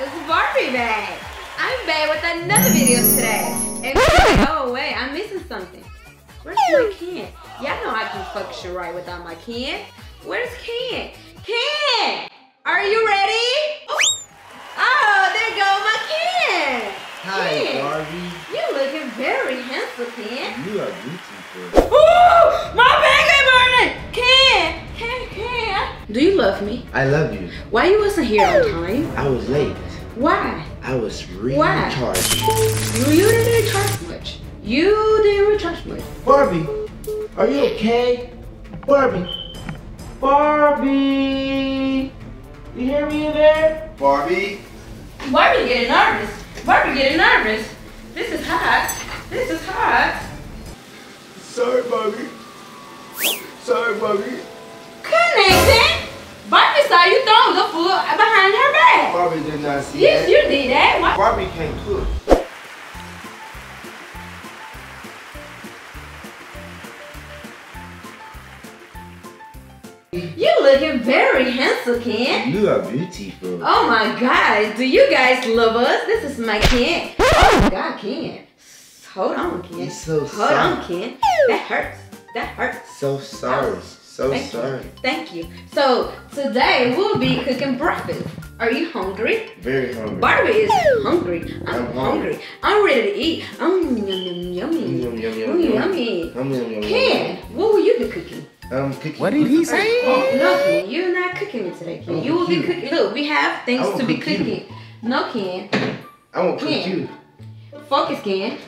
It's Barbie back. I'm back with another video today. And oh wait, I'm missing something. Where's my Ken? Y'all know I can fuck shit right without my Ken. Where's Ken? Ken! Are you ready? Oh, oh there go my Ken! Hi, Ken, Barbie. You looking very handsome, Ken. You are beautiful. Ooh, my back is burning! Ken! Ken, Ken! Do you love me? I love you. Why you wasn't here on time? I was late. Why? I was Why? recharged. You, you didn't recharge much. You didn't recharge much. Barbie, are you okay? Barbie. Barbie. You hear me in there? Barbie. Barbie getting nervous. Barbie getting nervous. This is hot. This is hot. Sorry, Barbie. Sorry, Barbie. Connecting. Barbie saw you throw the food behind her back. Barbie did not see Yes, that. you did that. Why? Barbie can't cook. You looking very handsome, Ken. You are beautiful. Oh my God, do you guys love us? This is my Ken. Oh my God, Ken. Hold on, Ken. It's so Hold soft. on, Ken. That hurts. That hurts. So sorry. So Thank sorry. you. Thank you. So today we'll be cooking breakfast. Are you hungry? Very hungry. Barbie is hungry. I'm, I'm hungry. hungry. I'm ready to eat. Um, yum, yum, yummy. Yum, yum, Ooh, yum, yum. yummy. Yum, yum, yum, Ken, what will you be cooking? I'm cooking. What did he say? Oh, no, you're not cooking me today, Ken. You will be cooking. cooking. Look, we have things I will to be cook you. cooking. No, Ken. I won't cook Yeah. you. Focus, Ken.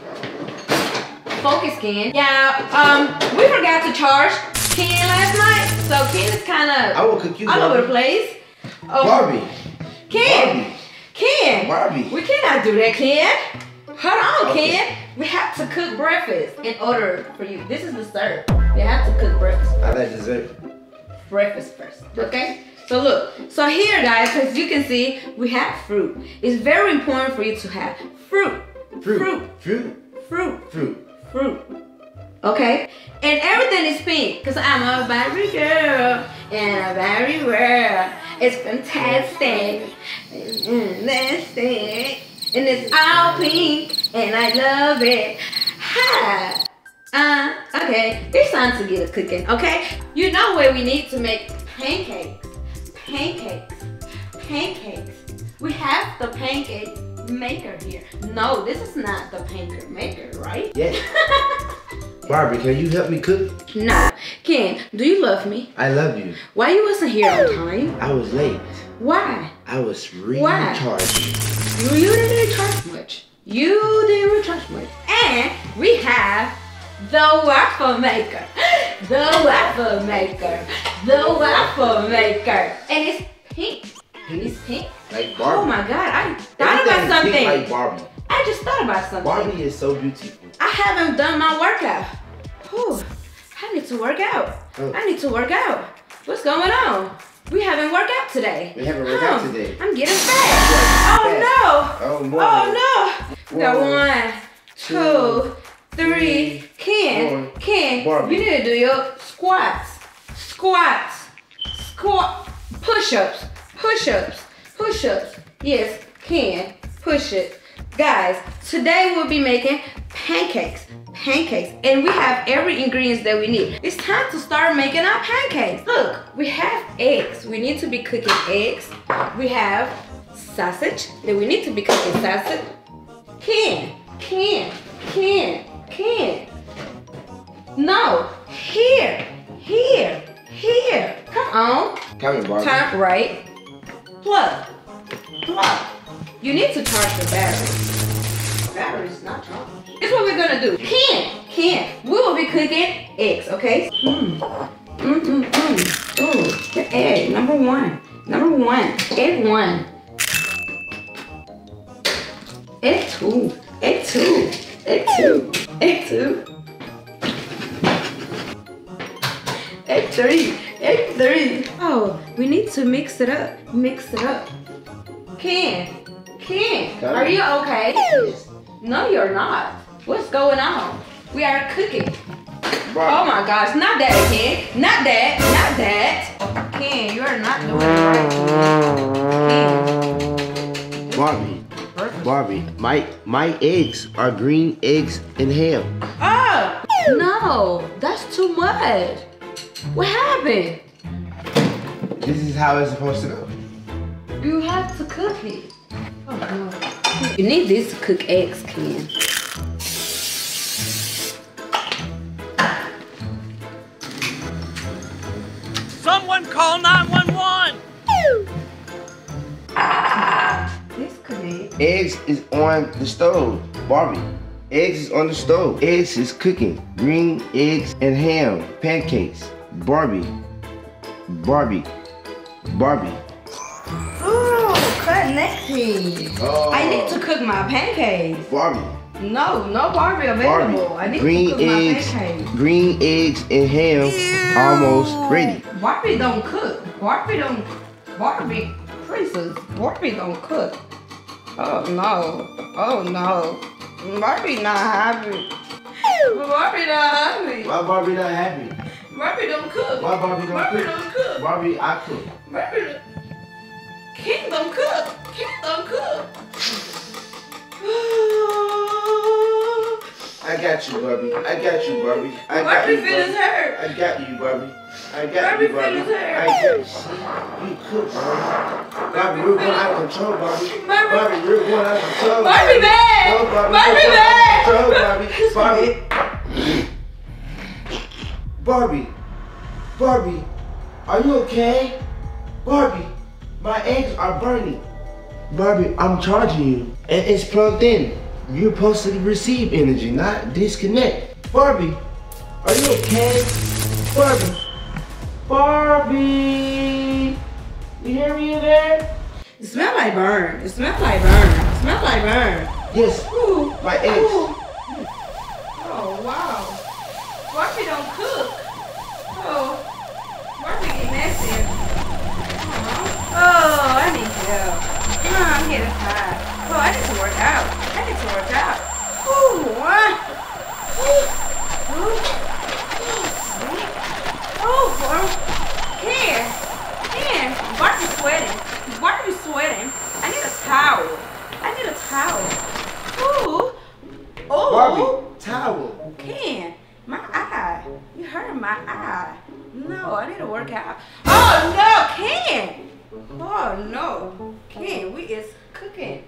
Focus, Ken. Yeah, um, we forgot to charge Ken last night, so Ken is kind of I will cook you. all over the place. Oh, Barbie. Ken, Barbie. Ken, Barbie. we cannot do that, Ken. Hold on, Okay. Ken. We have to cook breakfast in order for you. This is the dessert. We have to cook breakfast. I like dessert. Breakfast first, okay? So look, so here, guys, as you can see, we have fruit. It's very important for you to have fruit, Fruit. fruit, Fruit. fruit, Fruit. Fruit. Okay? And everything is pink because I'm a Barbie girl and a Barbie world. It's fantastic. Fantastic. And it's all pink and I love it. Hi. Uh, okay. It's time to get it cooking, okay? You know where we need to make pancakes. Pancakes. Pancakes. We have the pancake maker here. No, this is not the painter maker, right? Yes. Barbie, can you help me cook? No. Ken, do you love me? I love you. Why you wasn't here on time? I was late. Why? I was recharged. You, you didn't recharge much. You didn't recharge much. And we have the waffle maker. The waffle maker. The waffle maker. And it's pink. It's pink. Like Barbie. Oh my god, I thought Everything about something. Like Barbie. I just thought about something. Barbie is so beautiful. I haven't done my workout. Whew. I need to work out. Oh. I need to work out. What's going on? We haven't worked out today. We haven't worked out Oh, today. I'm getting fat. Oh no. Oh, no. Oh no. We got one, two, three. Ken. Ken, Barbie. you need to do your squats, squats, squat, push-ups, push-ups, push-ups. Yes, can, push it. Guys, today we'll be making pancakes, pancakes, and we have every ingredients that we need. It's time to start making our pancakes. Look, we have eggs. We need to be cooking eggs. We have sausage that we need to be cooking sausage. Can, can, can, can. No, here, here, here. Come on. Come here, Barbie. Turn right. Plug. Plug. You need to charge the battery. Battery's not charged. Here's what we're gonna do. Ken, Ken, we will be cooking eggs, okay? Mmm. Mmm, mmm, mmm. Ooh, the egg, number one. Number one. Egg one. Egg two. Egg two. Egg two. Egg two. We need to mix it up. Mix it up. Ken. Ken, are you okay? No, you're not. What's going on? We are cooking. Oh my gosh, not that, Ken. Not that. Not that. Ken, you are not doing it right. Ken. Barbie. Barbie, my my eggs are green eggs and ham. Oh, no, that's too much. What happened? This is how it's supposed to go. You have to cook it. Oh, no. You need this to cook eggs, Ken. Someone call 911! This could be. Eggs is on the stove. Barbie. Eggs is on the stove. Eggs is cooking. Green eggs and ham. Pancakes. Barbie. Barbie. Barbie. Ooh, cut nasty. Oh. I oh. need to cook my pancakes. Barbie. No, no Barbie available. Barbie. I need Green to cook eggs. my pancakes. Green eggs and ham almost ready. Barbie don't cook. Barbie don't. Barbie princess. Barbie don't cook. Oh no. Oh no. Barbie not happy. Barbie not happy. Why Barbie not happy? Barbie don't cook. Why Barbie don't Barbie cook? don't cook. Barbie, I cook. Barbie don't. King don't cook. King don't cook. I got you, Barbie. I got you, Barbie. I got Barbie you, Barbie. hurt. I got you, Barbie. I got Barbie you, Barbie. I got you. You cook, Barbie. Barbie, we're going out of control, Barbie. Barbie- Barbie, we're going out of control. Barbie Barbie. Barbie going out of control, Barbie. Barbie. Barbie. Barbie. Are you okay? Barbie, my eggs are burning. Barbie, I'm charging you. And it's plugged in. You're supposed to receive energy, not disconnect. Barbie, are you okay? Barbie. Barbie. You hear me in there? It smell like burn. It smell like burn. It smell like burn. Yes. Ooh. My eggs. Ooh. Oh wow. Barbie don't cook. Oh. Barbie get messy. Oh, I need help. Oh, I'm getting tired. Oh, I need to work out. I need to work out. Ooh. ah. Ooh. Ooh. Oh, sweet. Oh, Barbie. Here. Here. Barbie's sweating. Barbie's sweating. I need a towel. I need a towel. Ooh. Oh. Barbie, towel. Ken, my eye. You hurt my eye. No, I need to work out. Oh no, Ken. Oh no, Ken. We is cooking,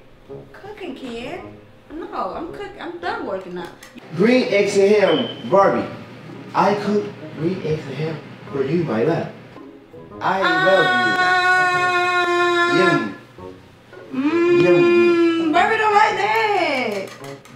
cooking, Ken. No, I'm cook. I'm done working out. Green eggs and ham. Barbie, I cook green eggs and ham for you, my love. I love you. Yum. Mmm. Mm,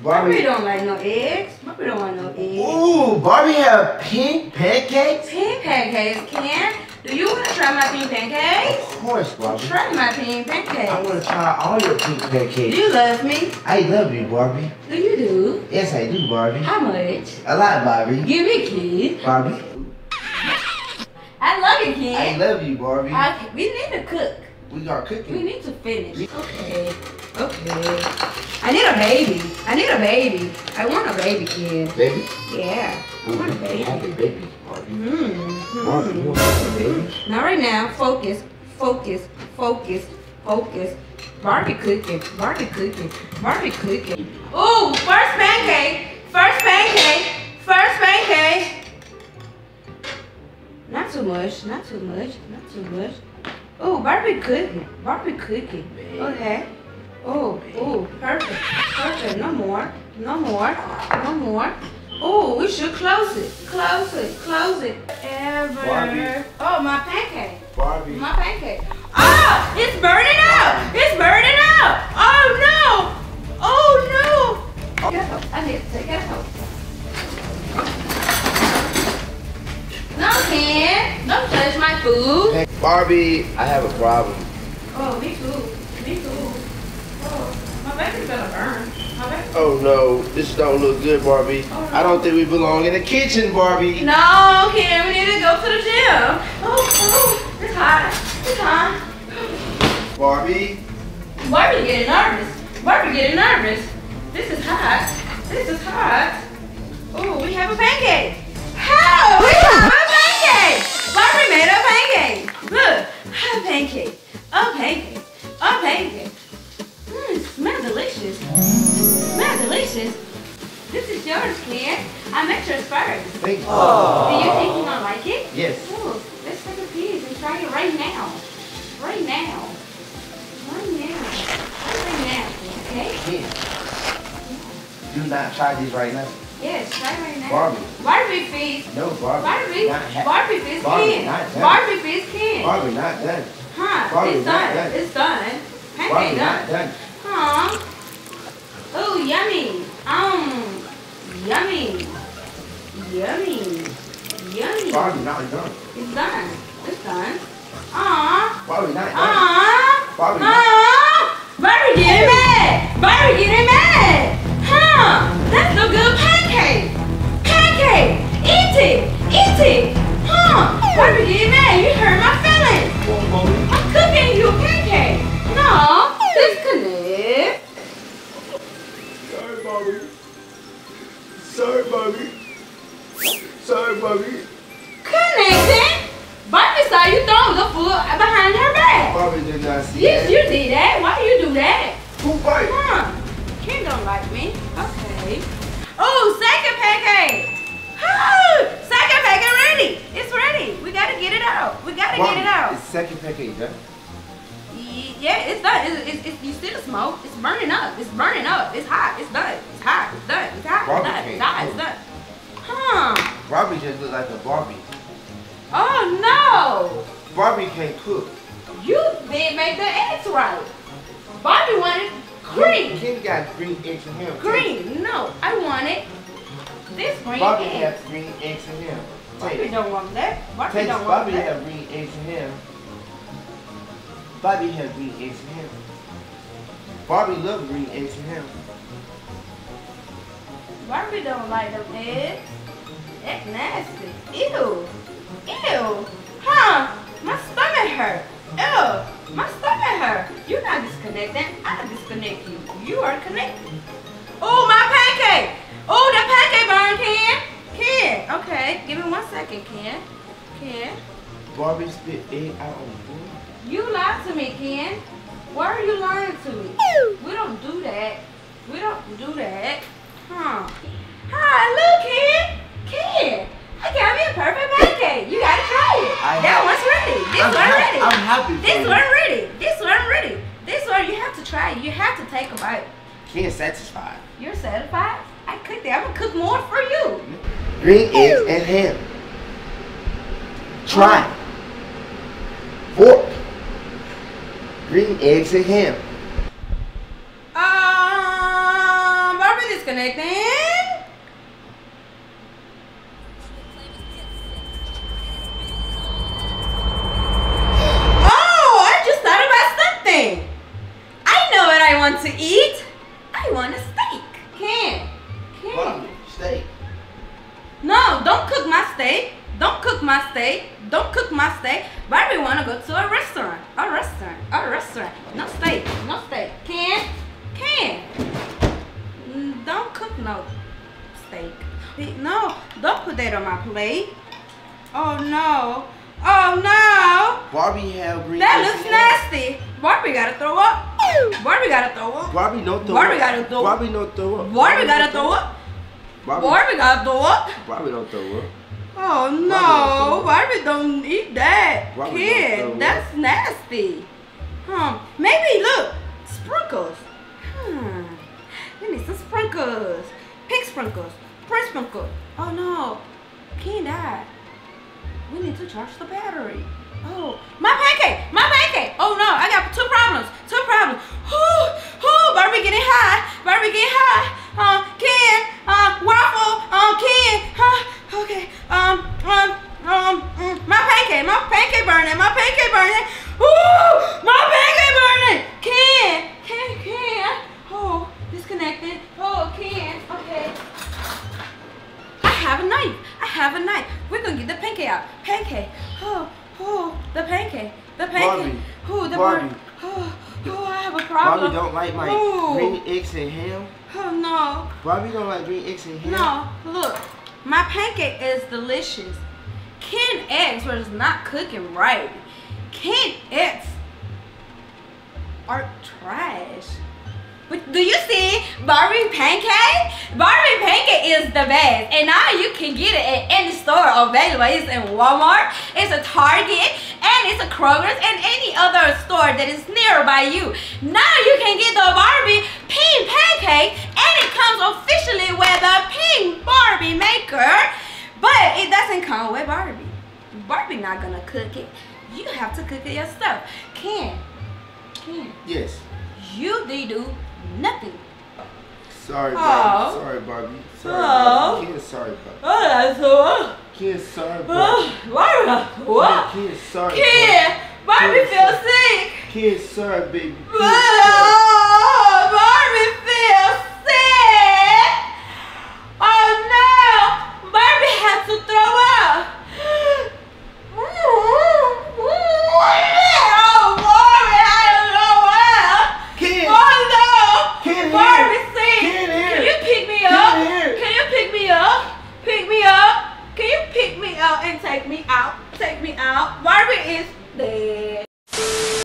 Barbie Barbie. don't like no eggs. Barbie don't want no eggs. Ooh, Barbie have pink pancakes? Pink pancakes, Ken. Do you want to try my pink pancakes? Of course, Barbie. Try my pink pancakes. I want to try all your pink pancakes. Do you love me? I love you, Barbie. Do you do? Yes, I do, Barbie. How much? A lot, Barbie. Give me a kiss. Barbie, I love you, I love you, Barbie. I, we need to cook. We are cooking. We need to finish. Okay. Okay. I need a baby. I need a baby. I want a baby kid. Baby? Yeah. I want a baby. Have a baby. Mm. Barbie, you want a baby? Not right now. Focus. Focus. Focus. Focus. Barbie cooking. Barbie cooking. Barbie cooking. Ooh, first pancake. First pancake. First pancake. Not too much. Not too much. Not too much. Oh, Barbie cooking. Barbie cooking. Okay. Oh, oh, perfect. Perfect. No more. No more. No more. Oh, we should close it. Close it. Close it. Ever. Barbie. Oh, my pancake. Barbie. My pancake. Ah! It's burning up! It's burning up! Oh no! Oh no! Get out. I need to take it out. No, Ken. Don't touch my food. Barbie, I have a problem. Oh, me too. Me too. Oh, my baby's gonna burn. My baby. Oh no, this don't look good, Barbie. Oh. I don't think we belong in the kitchen, Barbie. No, Ken, we need to go to the gym. Oh, oh, it's hot. It's hot. Barbie, Barbie getting nervous. Barbie getting nervous. This is hot. This is hot. Oh, we have a pancake. How? Barbie made a pancake. Look, a pancake. A pancake. A pancake. Mm, Smells delicious. Smells delicious. This is yours, Ken. I met yours first. Thank you. Do you think you gonna like it? Yes. Ooh, let's take a piece and try it right now. Right now. Right now. Right now, okay? Ken. Do not try this right now. Yes. Barbie. Barbie face. No, Barbie. Barbie. Not Barbie face Barbie, Ken. not done. Barbie face Ken. Barbie, not done. Huh? Barbie, it's not done. done. It's done. Barbie, not done. Huh? Oh, yummy. Um, yummy. Yummy. Yummy. Barbie, not done. It's done. It's done. Aww. Barbie, not done. Aww. Barbie. Aww. Barbie getting mad. Barbie getting mad. Huh? That's no good pancake. Eat it. Eat it. Huh? Barbie getting mad. You hurt my feelings. Come on, Barbie. I'm cooking you a pancake. No. Disconnect. Sorry, Barbie. Sorry, Barbie. Sorry, Barbie. Connecting. Barbie saw you throw the food behind her back. Barbie did not see Yes, that. you did that. Why you do that? Who fight? Get it out. We gotta get it out. It's second done. Ye- Yeah, it's done. It's, it's, it's, you see the smoke? It's burning up. It's burning up. It's hot. It's done. It's hot. It's done. It's hot. It's Barbie done. It's hot. It's done. Huh? Barbie just look like a Barbie. Oh no! Barbie can't cook. You didn't make the eggs right. Barbie wanted green. Ken got green eggs in him. Green. No, I wanted this green Bobby egg. has green eggs in him. Bobby don't want that. Bobby don't want Bobby that. have green eggs in him. Bobby has green eggs him. Barbie love green eggs in him. Barbie don't like them eggs. That's nasty. Ew. Ew. Huh? My stomach hurt. Ew. My stomach hurt. You're not disconnecting. I disconnect you. You are connected. Okay. Give me one second, Ken. Ken. Barbie spit egg out on the floor. You lied to me, Ken. Why are you lying to me? We don't do that. We don't do that. Huh. Hi, look, Ken. Ken. I got me a perfect pancake. You gotta try it. I that one's ready. This I'm one ready. I'm happy This you. one ready. This one ready. This one you have to try. it. You have to take a bite. Ken satisfied. You're satisfied? I cooked it. I'm gonna cook more for you. Green eggs and ham. Try. Fork. Green eggs and ham. Um, Barbie disconnecting. Oh, I just thought about something. I know what I want to eat. Barbie have green That looks nasty. Barbie gotta throw up. Barbie gotta throw up. Barbie no throw Barbie up. gotta throw up. Barbie no throw up. Barbie gotta throw up. Barbie, Barbie gotta throw up. Barbie don't throw up. Oh Barbie no, Barbie don't eat that. Barbie Kid, don't that's nasty. Hmm. Maybe look, sprinkles. Hmm. We need some sprinkles. Pink sprinkles. Prince sprinkles. Oh no. Kid died. We need to charge the battery. Oh, burning, my pancake burning. Woo, my pancake burning. Ken, Ken, Ken. Oh, disconnected. Oh, Ken. Okay. I have a knife. I have a knife. We're gonna get the pancake out. Pancake. Oh, oh, the pancake. The pancake. Barbie. Oh, the Barbie. Oh, oh, I have a problem. Barbie don't like my Ooh. green eggs and ham. Oh no. Barbie don't like green eggs and ham. No, look. My pancake is delicious. Ken eggs was not cooking right. Ken eggs are trash. But do you see Barbie Pancake? Barbie Pancake is the best. And now you can get it at any store available. It's in Walmart, it's a Target, and it's a Kroger's, and any other store that is nearby you. Now you can get the Barbie Pink Pancake, and it comes officially with the Pink Barbie maker. But it doesn't come with Barbie. Barbie not gonna cook it. You have to cook it yourself. Ken, Ken, Yes. you did do nothing. Sorry, Oh. Barbie. Sorry, Barbie. Sorry. Barbie. Kid, sorry, Barbie. Oh, that's so. Kid, sorry, Barbie. Barbie, what? Kid, sorry. Kid, Barbie feels sorry. sick. Kid, sorry, baby. Kid,